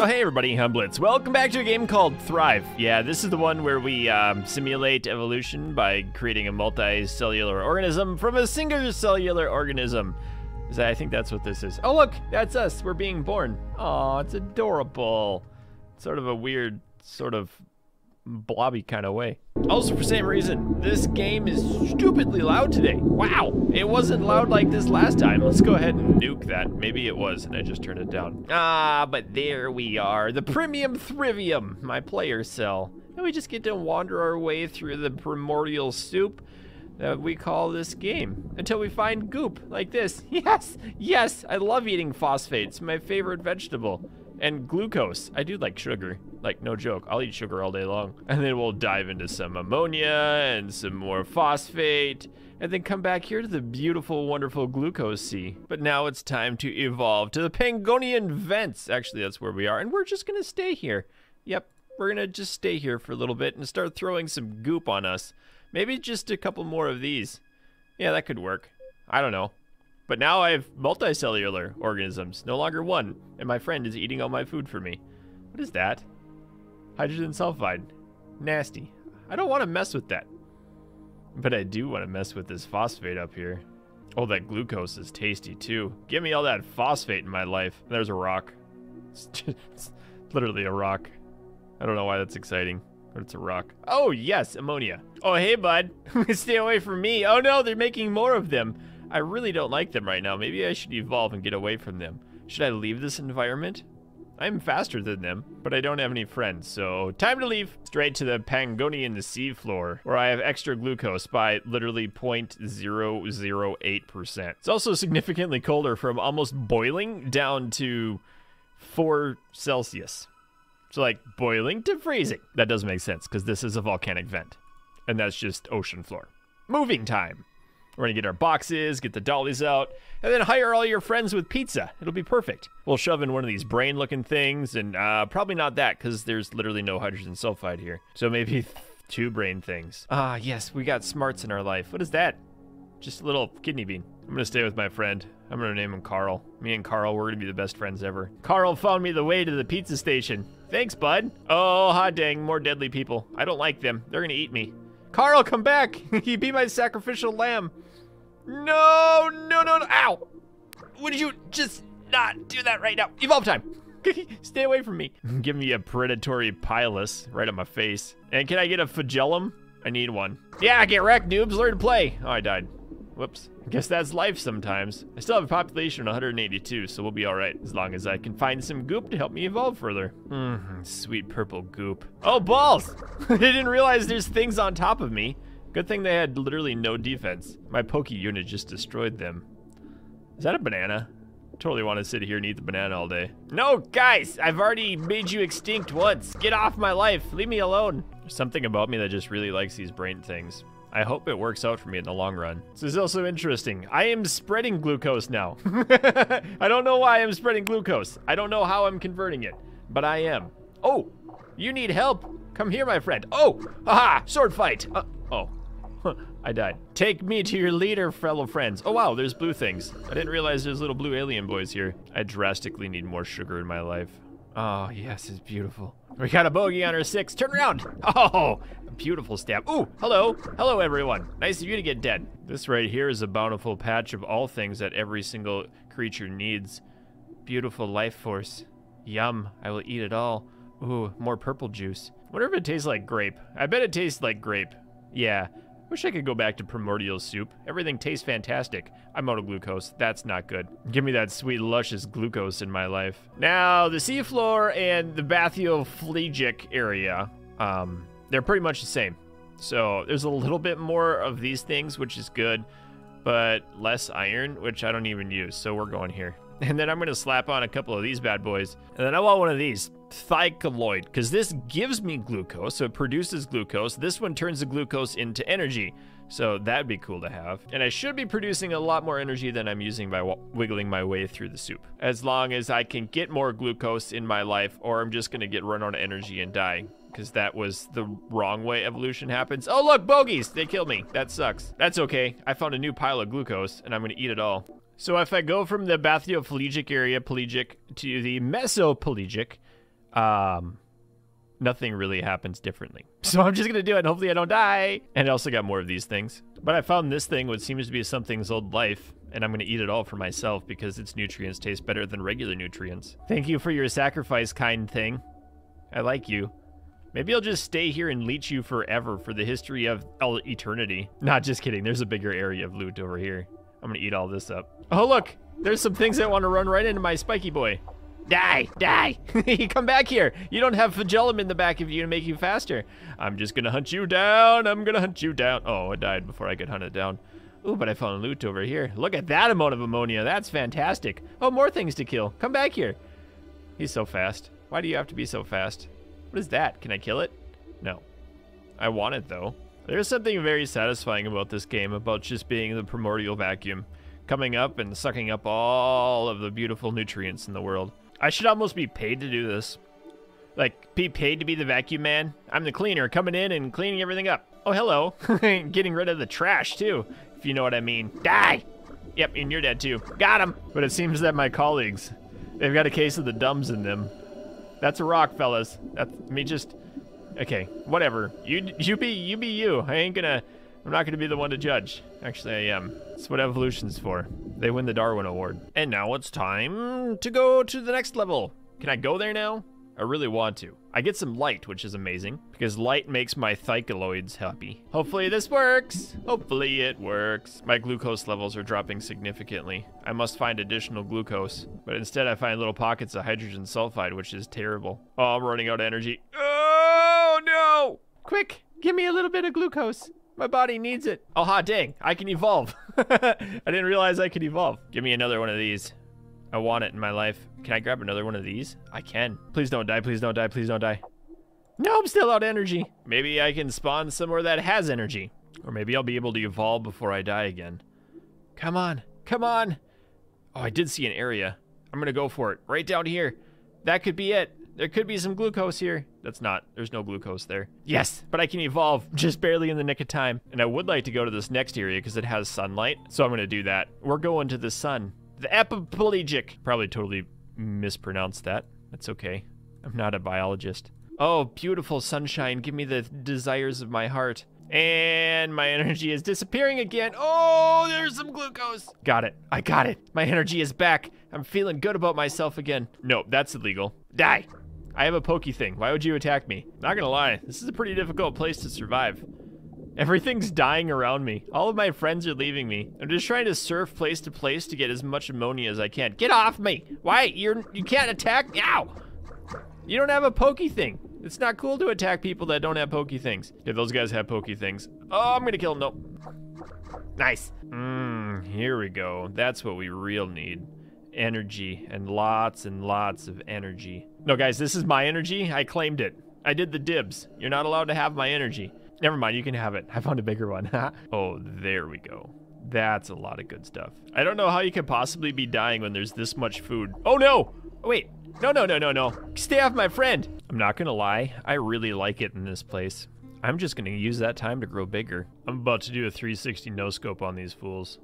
Oh, hey everybody, Humblets. Welcome back to a game called Thrive. Yeah, this is the one where we um, simulate evolution by creating a multicellular organism from a single cellular organism. Is that, I think that's what this is. Oh, look, that's us. We're being born. Oh, it's adorable. Sort of a weird, sort of blobby kind of way. Also, for same reason, this game is stupidly loud today. Wow, it wasn't loud like this last time. Let's go ahead and nuke that. Maybe it was, and I just turned it down. Ah, but there we are, the Premium Thrivium, my player cell. And we just get to wander our way through the primordial soup that we call this game until we find goop like this. Yes, yes, I love eating phosphates, my favorite vegetable. And glucose. I do like sugar. Like, no joke. I'll eat sugar all day long. And then we'll dive into some ammonia and some more phosphate. And then come back here to the beautiful, wonderful glucose sea. But now it's time to evolve to the Pangonian vents. Actually, that's where we are. And we're just going to stay here. Yep, we're going to just stay here for a little bit and start throwing some goop on us. Maybe just a couple more of these. Yeah, that could work. I don't know. But now I have multicellular organisms, no longer one, and my friend is eating all my food for me. What is that? Hydrogen sulfide. Nasty. I don't want to mess with that. But I do want to mess with this phosphate up here. Oh, that glucose is tasty too. Give me all that phosphate in my life. There's a rock. It's, just, it's literally a rock. I don't know why that's exciting, but it's a rock. Oh, yes, ammonia. Oh, hey, bud. Stay away from me. Oh, no, they're making more of them. I really don't like them right now. Maybe I should evolve and get away from them. Should I leave this environment? I'm faster than them, but I don't have any friends, so time to leave. Straight to the Pangonian seafloor, where I have extra glucose by literally 0.008%. It's also significantly colder from almost boiling down to 4 Celsius. So like boiling to freezing. That doesn't make sense, because this is a volcanic vent. And that's just ocean floor. Moving time. We're gonna get our boxes, get the dollies out, and then hire all your friends with pizza. It'll be perfect. We'll shove in one of these brain looking things, and uh, probably not that, because there's literally no hydrogen sulfide here. So maybe two brain things. Ah, yes, we got smarts in our life. What is that? Just a little kidney bean. I'm gonna stay with my friend. I'm gonna name him Carl. Me and Carl, we're gonna be the best friends ever. Carl found me the way to the pizza station. Thanks, bud. Oh, hot dang, more deadly people. I don't like them. They're gonna eat me. Carl, come back! you be my sacrificial lamb. No, no, no, no. Ow! Would you just not do that right now? Evolve time! Stay away from me. Give me a predatory pilus right on my face. And can I get a flagellum? I need one. Yeah, get wrecked, noobs. Learn to play. Oh, I died. Whoops. I guess that's life sometimes. I still have a population of 182, so we'll be alright as long as I can find some goop to help me evolve further. Mmm, sweet purple goop. Oh, balls! I didn't realize there's things on top of me. Good thing they had literally no defense. My Poke unit just destroyed them. Is that a banana? Totally want to sit here and eat the banana all day. No, guys, I've already made you extinct once. Get off my life. Leave me alone. There's something about me that just really likes these brain things. I hope it works out for me in the long run. This is also interesting. I am spreading glucose now. I don't know why I'm spreading glucose. I don't know how I'm converting it, but I am. Oh, you need help. Come here, my friend. Oh, aha, sword fight. Uh, oh, I died. Take me to your leader, fellow friends. Oh wow, there's blue things. I didn't realize there's little blue alien boys here. I drastically need more sugar in my life. Oh, yes, it's beautiful. We got a bogey on our six. Turn around. Oh, beautiful stab. Ooh, hello. Hello, everyone. Nice of you to get dead. This right here is a bountiful patch of all things that every single creature needs. Beautiful life force. Yum, I will eat it all. Ooh, more purple juice. Wonder if it tastes like grape. I bet it tastes like grape. Yeah, Wish I could go back to primordial soup. Everything tastes fantastic. I'm out of glucose. That's not good. Give me that sweet, luscious glucose in my life. Now, the seafloor and the bathypelagic area, um, they're pretty much the same. So there's a little bit more of these things, which is good, but less iron, which I don't even use. So we're going here. And then I'm going to slap on a couple of these bad boys. And then I want one of these thylakoid, because this gives me glucose, so it produces glucose. This one turns the glucose into energy, so that'd be cool to have. And I should be producing a lot more energy than I'm using by wiggling my way through the soup. As long as I can get more glucose in my life, or I'm just gonna get run out of energy and die because that was the wrong way evolution happens. Oh, look, bogeys! They killed me. That sucks. That's okay. I found a new pile of glucose, and I'm going to eat it all. So if I go from the bathyopelagic area, pelagic, to the mesopelagic, um, nothing really happens differently. So I'm just gonna do it. And hopefully I don't die. And I also got more of these things. But I found this thing, which seems to be something's old life, and I'm gonna eat it all for myself because its nutrients taste better than regular nutrients. Thank you for your sacrifice, kind thing. I like you. Maybe I'll just stay here and leech you forever for the history of all eternity. Not just kidding. There's a bigger area of loot over here. I'm gonna eat all this up. Oh, look! There's some things that want to run right into my spiky boy. Die, die. Come back here. You don't have flagellum in the back of you to make you faster. I'm just gonna hunt you down. I'm gonna hunt you down. Oh, I died before I could hunt it down. Ooh, but I found loot over here. Look at that amount of ammonia. That's fantastic. Oh, more things to kill. Come back here. He's so fast. Why do you have to be so fast? What is that? Can I kill it? No. I want it, though. There's something very satisfying about this game, about just being the primordial vacuum, coming up and sucking up all of the beautiful nutrients in the world. I should almost be paid to do this. Like, be paid to be the vacuum man. I'm the cleaner, coming in and cleaning everything up. Oh, hello. Getting rid of the trash, too, if you know what I mean. Die! Yep, and you're dead, too. Got him! But it seems that my colleagues, they've got a case of the dumbs in them. That's a rock, fellas. That's me just... Okay, whatever. You you be you be you. I ain't gonna... I'm not gonna be the one to judge. Actually, I am. That's what evolution's for. They win the Darwin Award. And now it's time to go to the next level. Can I go there now? I really want to. I get some light, which is amazing, because light makes my thylakoids happy. Hopefully this works. Hopefully it works. My glucose levels are dropping significantly. I must find additional glucose, but instead I find little pockets of hydrogen sulfide, which is terrible. Oh, I'm running out of energy. Oh, no! Quick, give me a little bit of glucose. My body needs it. Oh, ha, dang, I can evolve. I didn't realize I could evolve. Give me another one of these. I want it in my life. Can I grab another one of these? I can. Please don't die, please don't die, please don't die. No, I'm still out of energy. Maybe I can spawn somewhere that has energy. Or maybe I'll be able to evolve before I die again. Come on, come on. Oh, I did see an area. I'm gonna go for it. Right down here. That could be it. There could be some glucose here. That's not. There's no glucose there. Yes, but I can evolve just barely in the nick of time. And I would like to go to this next area because it has sunlight. So I'm going to do that. We're going to the sun. The epipelagic. Probably totally mispronounced that. That's okay. I'm not a biologist. Oh, beautiful sunshine. Give me the desires of my heart. And my energy is disappearing again. Oh, there's some glucose. Got it. I got it. My energy is back. I'm feeling good about myself again. Nope, that's illegal. Die. I have a pokey thing. Why would you attack me? Not gonna lie, this is a pretty difficult place to survive. Everything's dying around me. All of my friends are leaving me. I'm just trying to surf place to place to get as much ammonia as I can. Get off me! Why? You're you can't attack Ow! You don't have a pokey thing. It's not cool to attack people that don't have pokey things. Yeah, those guys have pokey things. Oh, I'm gonna kill them. Nope. Nice. Mmm, here we go. That's what we real need. Energy and lots and lots of energy. No, guys, this is my energy. I claimed it. I did the dibs. You're not allowed to have my energy. Never mind, you can have it. I found a bigger one. oh, there we go. That's a lot of good stuff. I don't know how you could possibly be dying when there's this much food. Oh no! wait, no, no, no, no, no. Stay off my friend. I'm not gonna lie, I really like it in this place. I'm just gonna use that time to grow bigger. I'm about to do a 360 no scope on these fools.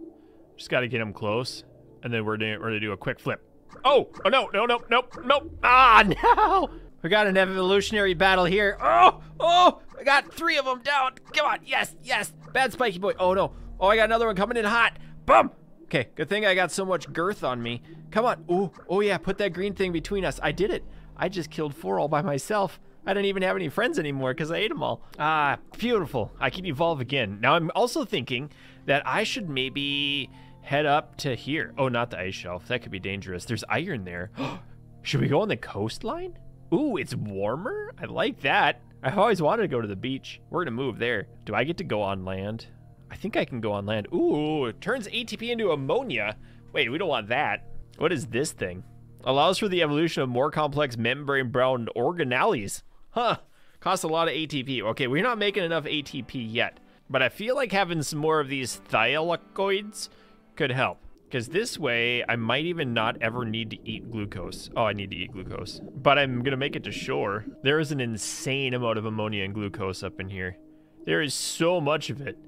Just gotta get them close, and then we're gonna, we're gonna do a quick flip. Oh, oh no, no, no, no, no. Ah, no! We got an evolutionary battle here. Oh, oh, I got three of them down. Come on, yes, yes. Bad spiky boy. Oh no. Oh, I got another one coming in hot. Boom. Okay, good thing I got so much girth on me. Come on. Oh, oh yeah, put that green thing between us. I did it. I just killed four all by myself. I don't even have any friends anymore because I ate them all. Ah, beautiful. I can evolve again. Now I'm also thinking that I should maybe head up to here. Oh, not the ice shelf. That could be dangerous. There's iron there. should we go on the coastline? Ooh, it's warmer? I like that. I've always wanted to go to the beach. We're gonna move there. Do I get to go on land? I think I can go on land. Ooh, it turns ATP into ammonia. Wait, we don't want that. What is this thing? Allows for the evolution of more complex membrane-bound organelles. Huh, costs a lot of ATP. Okay, we're not making enough ATP yet, but I feel like having some more of these thylakoids could help. Because this way, I might even not ever need to eat glucose. Oh, I need to eat glucose. But I'm going to make it to shore. There is an insane amount of ammonia and glucose up in here. There is so much of it.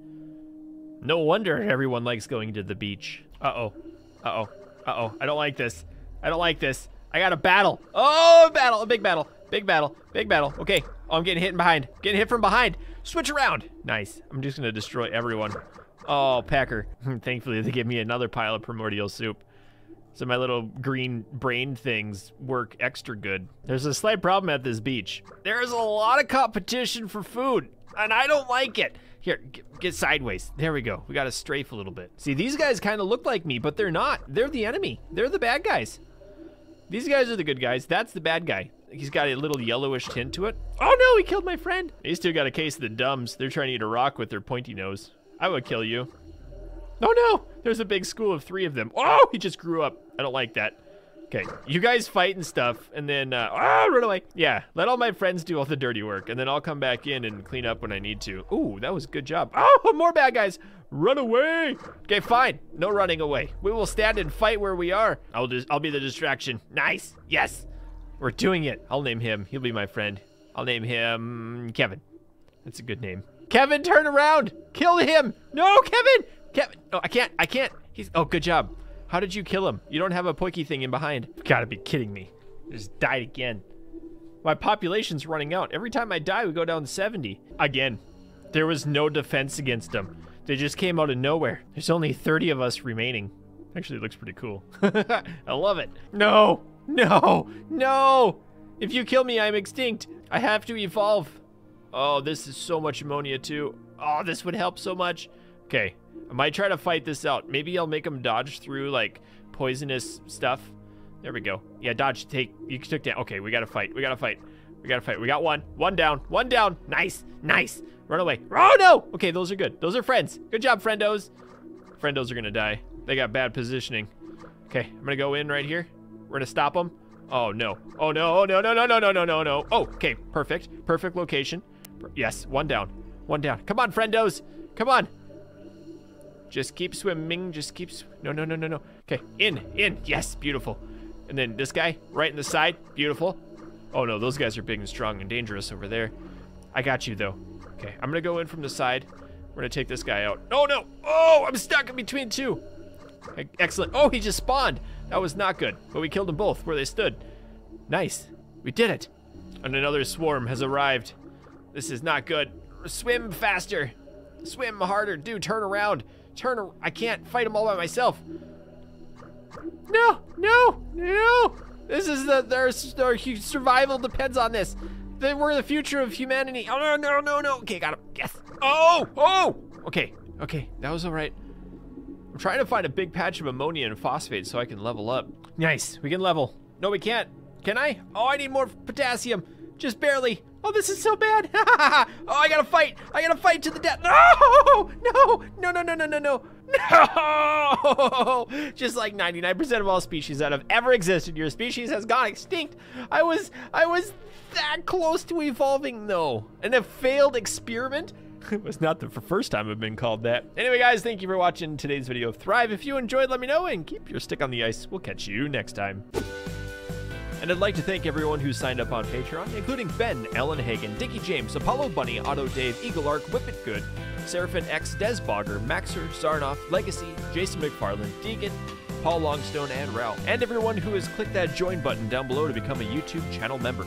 No wonder everyone likes going to the beach. Uh-oh. Uh-oh. Uh-oh. I don't like this. I don't like this. I got a battle. Oh, battle. A big battle. Big battle. Big battle. Okay. Oh, I'm getting hit in behind. Getting hit from behind. Switch around. Nice. I'm just going to destroy everyone. Oh, Packer. Thankfully, they give me another pile of primordial soup. So my little green brain things work extra good. There's a slight problem at this beach. There's a lot of competition for food, and I don't like it. Here, get, sideways. There we go. We got to strafe a little bit. See, these guys kind of look like me, but they're not. They're the enemy. They're the bad guys. These guys are the good guys. That's the bad guy. He's got a little yellowish tint to it. Oh no, he killed my friend. He's still got a case of the dumbs. They're trying to eat a rock with their pointy nose. I would kill you. Oh no, there's a big school of three of them. Oh, he just grew up. I don't like that. Okay, you guys fight and stuff, and then, uh, oh, run away. Yeah, let all my friends do all the dirty work, and then I'll come back in and clean up when I need to. Ooh, that was a good job. Oh, more bad guys. Run away. Okay, fine. No running away. We will stand and fight where we are. I'll just, I'll be the distraction. Nice. Yes. We're doing it. I'll name him. He'll be my friend. I'll name him Kevin. That's a good name. Kevin, turn around. Kill him. No, Kevin. Kevin. Oh, I can't. I can't. He's. Oh, good job. How did you kill him? You don't have a pokey thing in behind. You gotta be kidding me. I just died again. My population's running out. Every time I die, we go down 70. Again. There was no defense against them. They just came out of nowhere. There's only 30 of us remaining. Actually, it looks pretty cool. I love it. No, no, no. If you kill me, I'm extinct. I have to evolve. Oh, this is so much ammonia too. Oh, this would help so much. Okay, I might try to fight this out. Maybe I'll make him dodge through like poisonous stuff. There we go. Yeah, dodge. Take. You took down. Okay, we gotta fight. We gotta fight. We gotta fight. We got one. One down. One down. Nice. Nice. Run away. Oh no. Okay, those are good. Those are friends. Good job, friendos. Friendos are gonna die. They got bad positioning. Okay, I'm gonna go in right here. We're gonna stop them. Oh no. Oh no. Oh no. No. No. No. No. No. No. No. Oh. Okay. Perfect. Perfect location. Yes. One down. One down. Come on, friendos. Come on. Just keep swimming. Just keep. no, no, no, no, no. Okay, in, in. Yes, beautiful. And then this guy right in the side. Beautiful. Oh no, those guys are big and strong and dangerous over there. I got you though. Okay, I'm gonna go in from the side. We're gonna take this guy out. Oh no! Oh, I'm stuck in between two. Excellent. Oh, he just spawned. That was not good. But we killed them both where they stood. Nice. We did it. And another swarm has arrived. This is not good. Swim faster. Swim harder. Dude, turn around. Turn. I can't fight them all by myself. No, no, no. This is the their, their survival depends on this. They, we're the future of humanity. Oh no, no, no, no. Okay, got him. Yes. Oh, oh. Okay, okay, that was all right. I'm trying to find a big patch of ammonia and phosphate so I can level up. Nice, we can level. No, we can't. Can I? Oh, I need more potassium. Just barely. Oh, this is so bad. oh, I gotta fight. I gotta fight to the death. No, no, no, no, no, no, no, no. No! Just like 99% of all species that have ever existed, your species has gone extinct. I was, I was that close to evolving though. And a failed experiment? It was not the first time I've been called that. Anyway, guys, thank you for watching today's video of Thrive. If you enjoyed, let me know and keep your stick on the ice. We'll catch you next time. And I'd like to thank everyone who signed up on Patreon, including Ben, Ellen Hagen, Dickie James, Apollo Bunny, Otto Dave, Eagle Arc, Whip It Good, Seraphin X, Desbogger, Maxer, Zarnoff, Legacy, Jason McFarland, Deegan, Paul Longstone, and Ralph, and everyone who has clicked that join button down below to become a YouTube channel member.